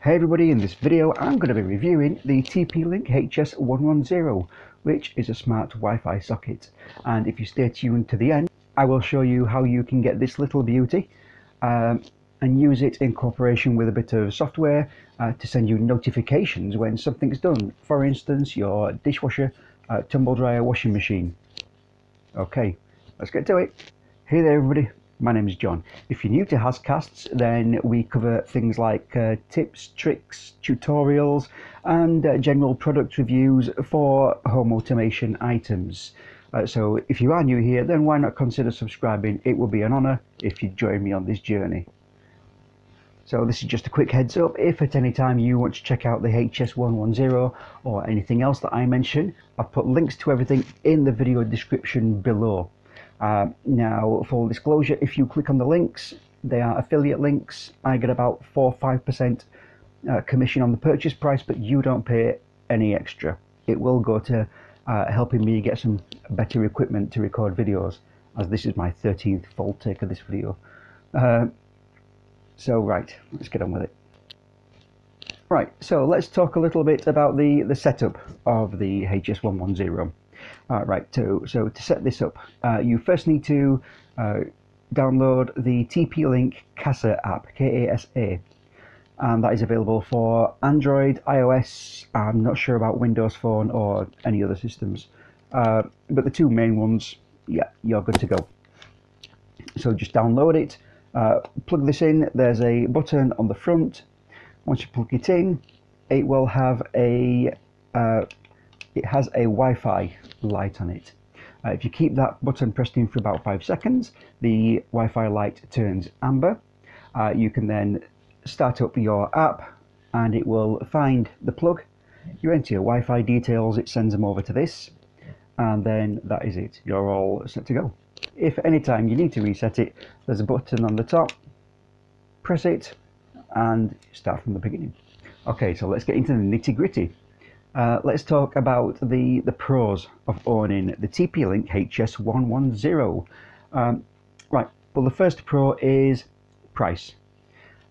Hey everybody, in this video I'm going to be reviewing the TP-Link HS110 which is a smart Wi-Fi socket and if you stay tuned to the end I will show you how you can get this little beauty um, and use it in cooperation with a bit of software uh, to send you notifications when something's done. For instance, your dishwasher, uh, tumble dryer, washing machine. Okay, let's get to it. Hey there everybody, my name is John. If you're new to Hasscasts, then we cover things like uh, tips, tricks, tutorials, and uh, general product reviews for home automation items. Uh, so if you are new here, then why not consider subscribing? It will be an honour if you join me on this journey. So this is just a quick heads up. If at any time you want to check out the HS110 or anything else that I mention, I've put links to everything in the video description below. Uh, now, full disclosure, if you click on the links, they are affiliate links. I get about 4-5% uh, commission on the purchase price, but you don't pay any extra. It will go to uh, helping me get some better equipment to record videos, as this is my 13th full take of this video. Uh, so right, let's get on with it. Right, so let's talk a little bit about the, the setup of the HS110. Uh, right, so, so to set this up, uh, you first need to uh, download the TP-Link Kasa app, K-A-S-A, and that is available for Android, iOS, I'm not sure about Windows Phone or any other systems, uh, but the two main ones, yeah, you're good to go. So just download it, uh, plug this in, there's a button on the front. Once you plug it in, it will have a uh, it has a Wi-Fi light on it. Uh, if you keep that button pressed in for about five seconds, the Wi-Fi light turns amber. Uh, you can then start up your app and it will find the plug. You enter your Wi-Fi details, it sends them over to this, and then that is it. You're all set to go. If any time you need to reset it, there's a button on the top, press it, and start from the beginning. Okay, so let's get into the nitty gritty. Uh, let's talk about the, the pros of owning the TP-Link HS110. Um, right, well the first pro is price.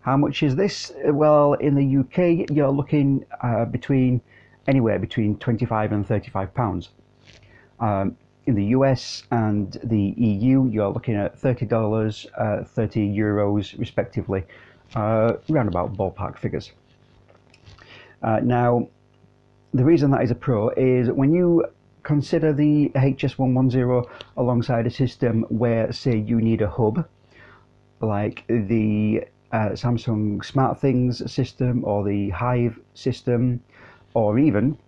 How much is this? Well, in the UK, you're looking uh, between anywhere between 25 and 35 pounds. Um, in the US and the EU, you're looking at $30, uh, 30 euros respectively, uh, about ballpark figures. Uh, now, the reason that is a pro is when you consider the HS110 alongside a system where, say, you need a hub, like the uh, Samsung SmartThings system or the Hive system, or even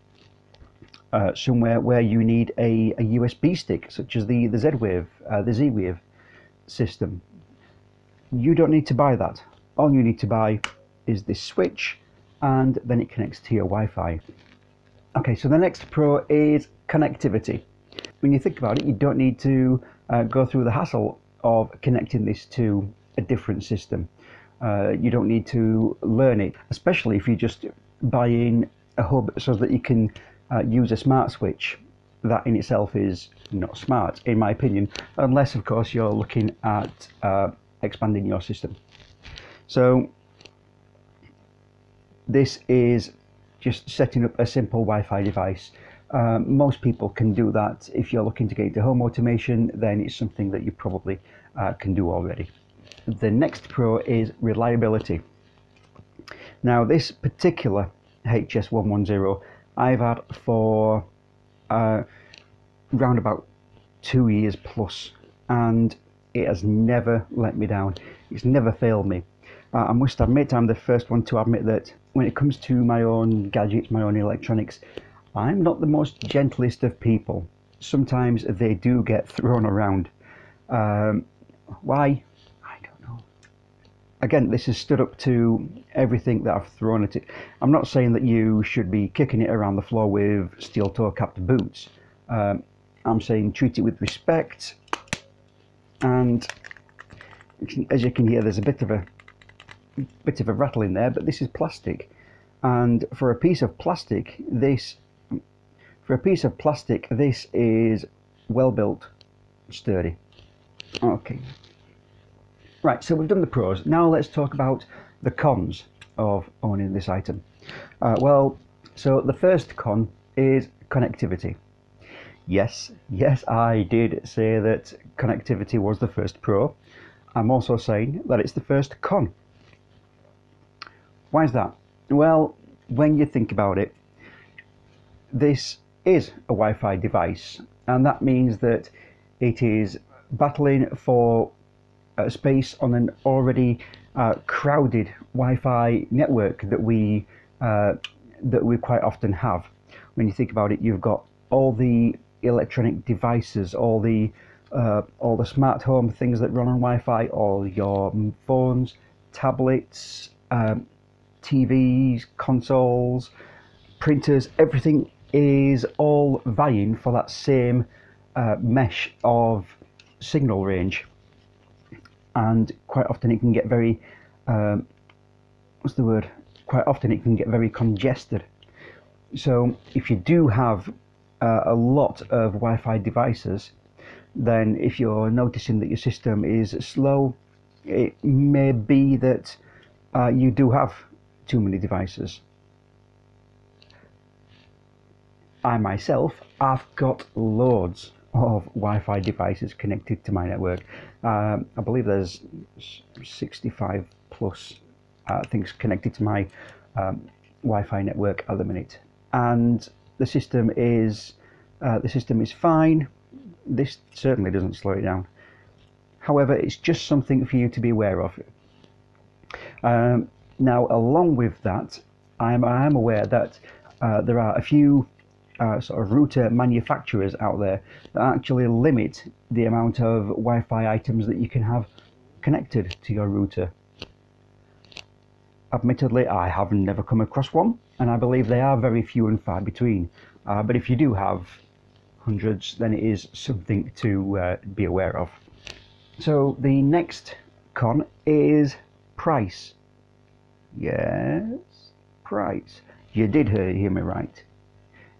uh, somewhere where you need a, a USB stick, such as the, the Z-Wave, uh, the Z-Wave system. You don't need to buy that. All you need to buy is this switch and then it connects to your Wi-Fi. Okay, so the next pro is connectivity. When you think about it, you don't need to uh, go through the hassle of connecting this to a different system. Uh, you don't need to learn it, especially if you just buy in a hub so that you can uh, use a smart switch, that in itself is not smart, in my opinion, unless, of course, you're looking at uh, expanding your system. So, this is just setting up a simple Wi Fi device. Um, most people can do that. If you're looking to get into home automation, then it's something that you probably uh, can do already. The next pro is reliability. Now, this particular HS110 I've had for uh, around about two years plus, and it has never let me down. It's never failed me. Uh, I must admit, I'm the first one to admit that when it comes to my own gadgets, my own electronics, I'm not the most gentlest of people. Sometimes they do get thrown around. Um, why? I don't know. Again, this has stood up to everything that I've thrown at it. I'm not saying that you should be kicking it around the floor with steel toe capped boots. Um, I'm saying treat it with respect. And as you can hear, there's a bit of a bit of a rattle in there, but this is plastic. And for a piece of plastic, this for a piece of plastic, this is well built, sturdy. Okay. Right, so we've done the pros. Now let's talk about the cons of owning this item? Uh, well, so the first con is connectivity. Yes, yes, I did say that connectivity was the first pro. I'm also saying that it's the first con. Why is that? Well, when you think about it, this is a Wi-Fi device, and that means that it is battling for space on an already uh, crowded Wi-Fi network that we uh, that we quite often have. When you think about it, you've got all the electronic devices, all the uh, all the smart home things that run on Wi-Fi, all your phones, tablets, um, TVs, consoles, printers, everything is all vying for that same uh, mesh of signal range. And quite often it can get very, um, what's the word? Quite often it can get very congested. So if you do have uh, a lot of Wi-Fi devices, then if you're noticing that your system is slow, it may be that uh, you do have too many devices. I myself, I've got loads of Wi-Fi devices connected to my network. Um, I believe there's 65 plus uh, things connected to my um, Wi-Fi network at the minute, and the system is uh, the system is fine. This certainly doesn't slow it down. However, it's just something for you to be aware of. Um, now, along with that, I'm, I am aware that uh, there are a few uh, sort of router manufacturers out there that actually limit the amount of Wi-Fi items that you can have connected to your router. Admittedly, I have never come across one, and I believe they are very few and far between. Uh, but if you do have hundreds, then it is something to uh, be aware of. So the next con is price. Yes, price. You did hear, hear me right.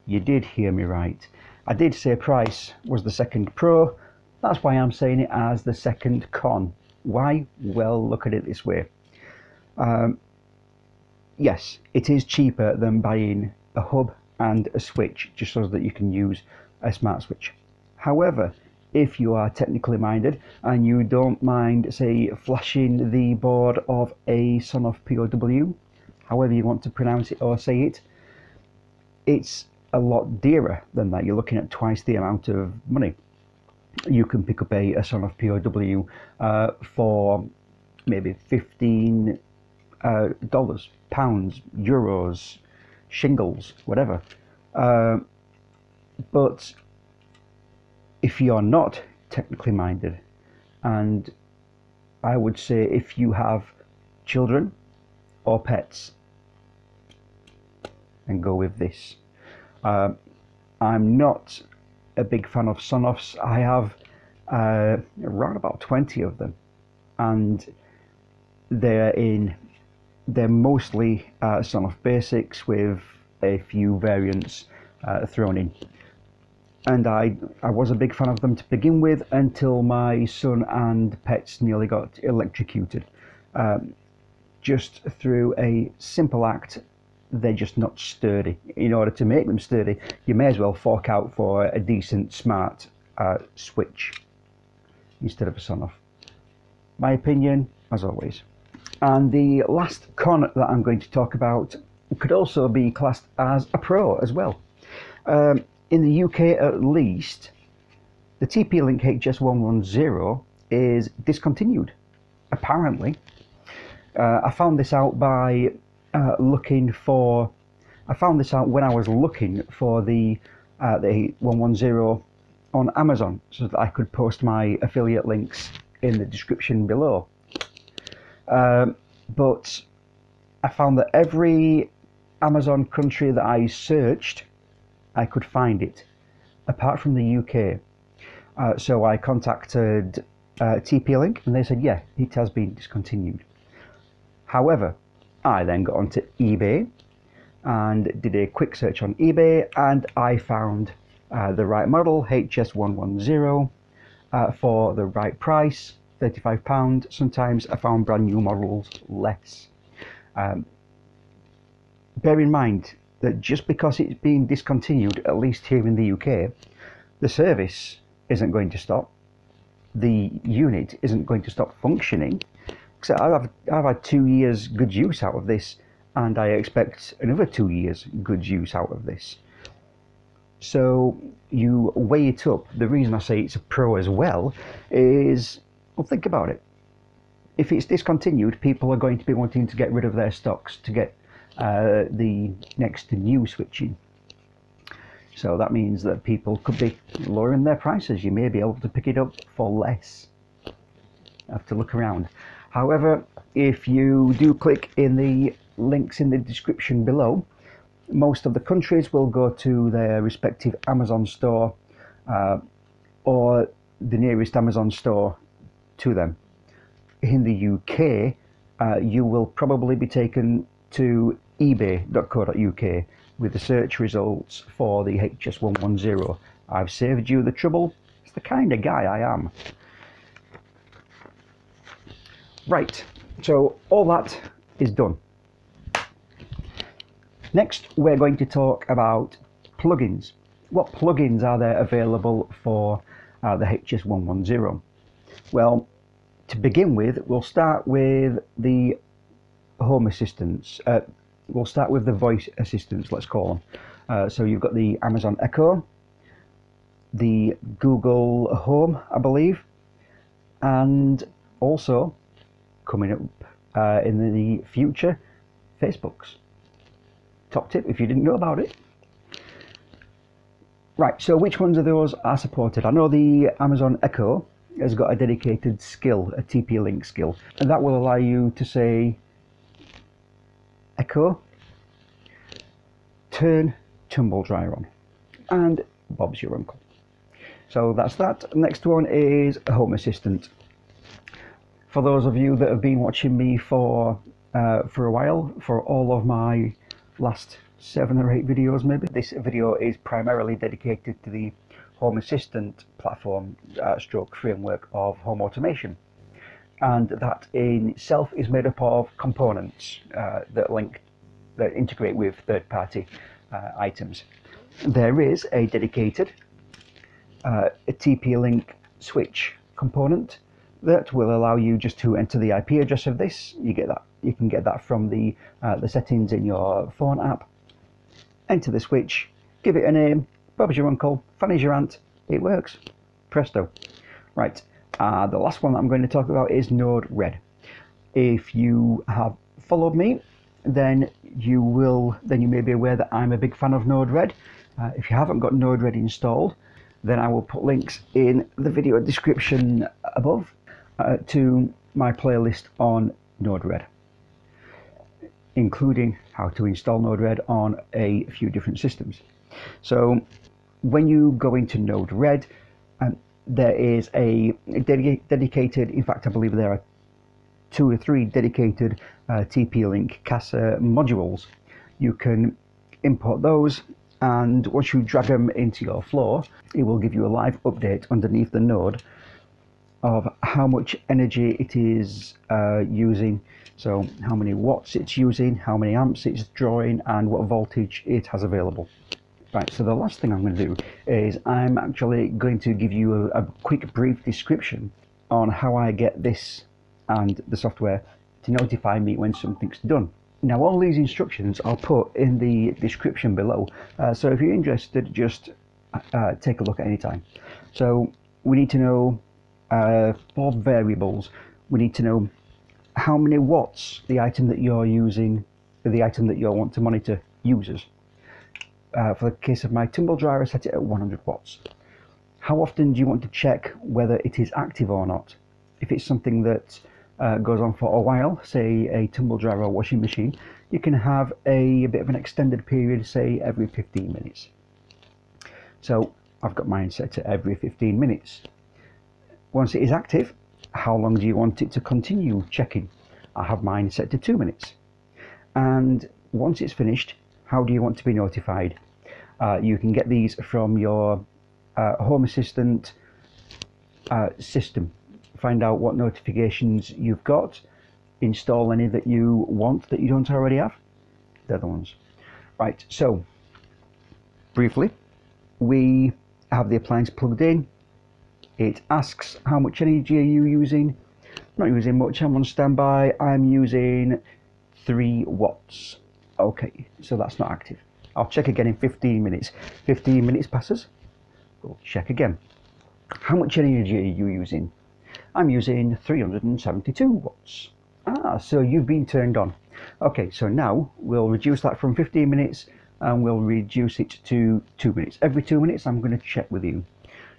You did hear me right. I did say price was the second pro. That's why I'm saying it as the second con. Why? Well, look at it this way. Um, yes, it is cheaper than buying a hub and a switch just so that you can use a smart switch. However, if you are technically minded and you don't mind, say, flashing the board of a Sonoff POW, however you want to pronounce it or say it, it's a lot dearer than that. You're looking at twice the amount of money. You can pick up a, a Sonoff POW uh, for maybe 15 uh, dollars, pounds, euros, shingles, whatever. Uh, but if you're not technically minded, and I would say if you have children or pets, and go with this. Uh, I'm not a big fan of Sonoffs. I have uh, around about 20 of them, and they're in. They're mostly uh, basics with a few variants uh, thrown in and I, I was a big fan of them to begin with until my son and pets nearly got electrocuted. Um, just through a simple act, they're just not sturdy. In order to make them sturdy, you may as well fork out for a decent smart uh, switch instead of a Sonoff. My opinion, as always. And the last con that I'm going to talk about could also be classed as a pro as well. Um, in the UK at least, the TP-Link HS110 is discontinued, apparently. Uh, I found this out by uh, looking for, I found this out when I was looking for the, uh, the 110 on Amazon so that I could post my affiliate links in the description below. Um, but I found that every Amazon country that I searched I could find it, apart from the UK. Uh, so I contacted uh, TP-Link and they said, yeah, it has been discontinued. However, I then got onto eBay and did a quick search on eBay and I found uh, the right model, HS110, uh, for the right price, £35. Sometimes I found brand new models less. Um, bear in mind that just because it's being discontinued, at least here in the UK, the service isn't going to stop. The unit isn't going to stop functioning. So I've, I've had two years good use out of this, and I expect another two years good use out of this. So you weigh it up. The reason I say it's a pro as well is, well, think about it. If it's discontinued, people are going to be wanting to get rid of their stocks to get uh, the next new switching. So that means that people could be lowering their prices. You may be able to pick it up for less. Have to look around. However, if you do click in the links in the description below, most of the countries will go to their respective Amazon store uh, or the nearest Amazon store to them. In the UK, uh, you will probably be taken to ebay.co.uk with the search results for the HS110. I've saved you the trouble. It's the kind of guy I am. Right, so all that is done. Next, we're going to talk about plugins. What plugins are there available for uh, the HS110? Well, to begin with, we'll start with the home assistants. Uh, we'll start with the voice assistants, let's call them. Uh, so you've got the Amazon Echo, the Google Home, I believe, and also coming up uh, in the future, Facebook's. Top tip if you didn't know about it. Right, so which ones of those are supported? I know the Amazon Echo has got a dedicated skill, a TP-Link skill, and that will allow you to say Echo, turn tumble dryer on, and Bob's your uncle. So that's that. Next one is Home Assistant. For those of you that have been watching me for uh, for a while, for all of my last seven or eight videos maybe, this video is primarily dedicated to the Home Assistant platform uh, stroke framework of home automation and that in itself is made up of components uh, that link that integrate with third-party uh, items. There is a dedicated uh, TP-Link switch component that will allow you just to enter the IP address of this. You get that. You can get that from the uh, the settings in your phone app. Enter the switch, give it a name. Bob's your uncle, Fanny's your aunt. It works. Presto. Right. Uh, the last one that I'm going to talk about is Node-RED. If you have followed me, then you will then you may be aware that I'm a big fan of Node-RED. Uh, if you haven't got Node-RED installed, then I will put links in the video description above uh, to my playlist on Node-RED, including how to install Node-RED on a few different systems. So when you go into Node-RED, um, there is a dedicated, in fact, I believe there are two or three dedicated uh, TP-Link Kasa modules. You can import those and once you drag them into your floor, it will give you a live update underneath the node of how much energy it is uh, using. So how many watts it's using, how many amps it's drawing, and what voltage it has available. Right, so the last thing I'm going to do is I'm actually going to give you a, a quick brief description on how I get this and the software to notify me when something's done. Now all these instructions I'll put in the description below, uh, so if you're interested just uh, take a look at any time. So we need to know uh, for variables, we need to know how many watts the item that you're using, the item that you want to monitor uses uh, for the case of my tumble dryer, I set it at 100 watts. How often do you want to check whether it is active or not? If it's something that uh, goes on for a while, say a tumble dryer or washing machine, you can have a, a bit of an extended period, say every 15 minutes. So I've got mine set to every 15 minutes. Once it is active, how long do you want it to continue checking? I have mine set to two minutes. And once it's finished, how do you want to be notified? Uh, you can get these from your uh, Home Assistant uh, system. Find out what notifications you've got, install any that you want that you don't already have. They're the ones. Right, so briefly, we have the appliance plugged in. It asks how much energy are you using. not using much, I'm on standby. I'm using 3 watts. Okay, so that's not active. I'll check again in 15 minutes. 15 minutes passes. We'll check again. How much energy are you using? I'm using 372 watts. Ah, so you've been turned on. Okay, so now we'll reduce that from 15 minutes and we'll reduce it to 2 minutes. Every 2 minutes I'm going to check with you.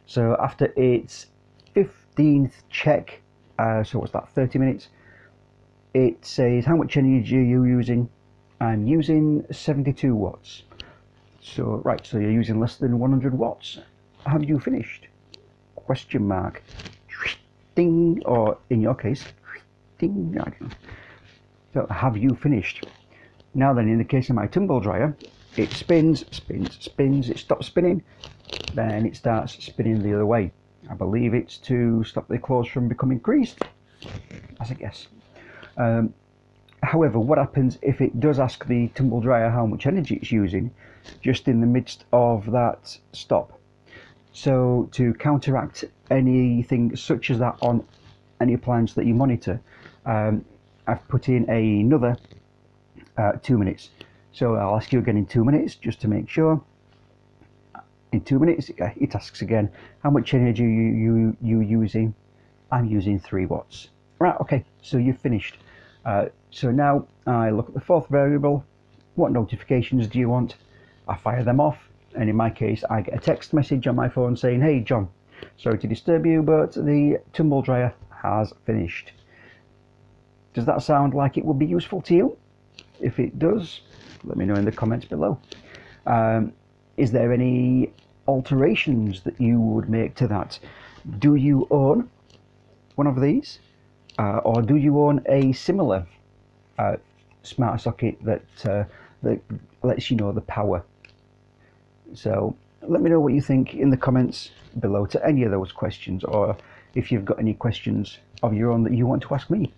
So after its 15th check, uh, so what's that, 30 minutes, it says how much energy are you using? I'm using 72 watts. So, right, so you're using less than 100 watts. Have you finished? Question mark. Ding, or in your case, ding. So, have you finished? Now then, in the case of my tumble dryer, it spins, spins, spins, it stops spinning, then it starts spinning the other way. I believe it's to stop the clothes from becoming creased, as a guess. Um, however, what happens if it does ask the tumble dryer how much energy it's using just in the midst of that stop? So to counteract anything such as that on any appliance that you monitor, um, I've put in another uh, two minutes. So I'll ask you again in two minutes just to make sure. In two minutes, it asks again, how much energy you you you using? I'm using three watts. Right, okay, so you've finished. Uh, so now I look at the fourth variable. What notifications do you want? I fire them off, and in my case, I get a text message on my phone saying, "Hey John, sorry to disturb you, but the tumble dryer has finished." Does that sound like it would be useful to you? If it does, let me know in the comments below. Um, is there any alterations that you would make to that? Do you own one of these? Uh, or do you own a similar uh, smart socket that, uh, that lets you know the power? So let me know what you think in the comments below to any of those questions or if you've got any questions of your own that you want to ask me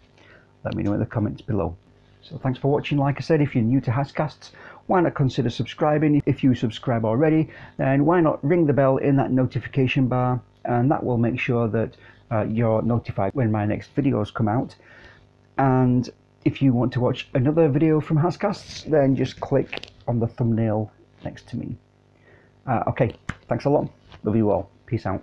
let me know in the comments below so thanks for watching. Like I said, if you're new to Hasscasts, why not consider subscribing? If you subscribe already, then why not ring the bell in that notification bar and that will make sure that uh, you're notified when my next videos come out. And if you want to watch another video from Hasscasts, then just click on the thumbnail next to me. Uh, okay, thanks a lot. Love you all. Peace out.